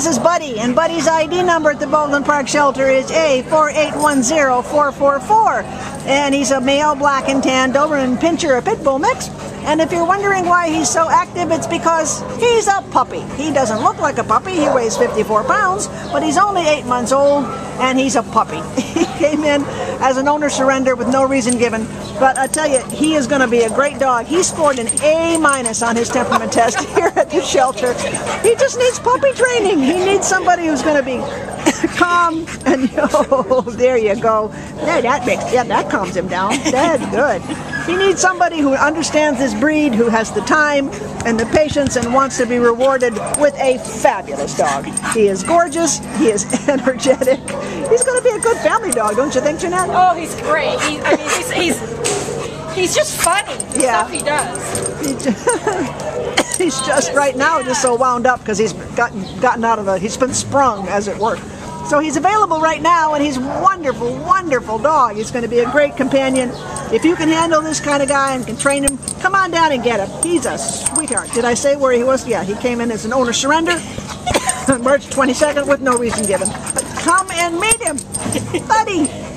this is Buddy, and Buddy's ID number at the Baldwin Park shelter is A4810444. And he's a male black and tan Doberman Pinscher, a pit bull mix. And if you're wondering why he's so active, it's because he's a puppy. He doesn't look like a puppy. He weighs 54 pounds, but he's only eight months old, and he's a puppy. Came in as an owner surrender with no reason given. But I tell you, he is going to be a great dog. He scored an A minus on his temperament test here at the shelter. He just needs puppy training. He needs somebody who's going to be calm and oh, there you go. There, that makes yeah, that calms him down. That's good. He needs somebody who understands this breed, who has the time and the patience, and wants to be rewarded with a fabulous dog. He is gorgeous. He is energetic. He's going to be a good family dog, don't you think, Jeanette? Oh, he's great. He, I mean, he's, he's he's just funny. The Yeah. stuff he does. he's just right now just so wound up because he's gotten gotten out of the he's been sprung as it were so he's available right now and he's wonderful wonderful dog. He's going to be a great companion. If you can handle this kind of guy and can train him come on down and get him. He's a sweetheart. Did i say where he was? Yeah he came in as an owner surrender. March 22nd with no reason given. Come and meet him buddy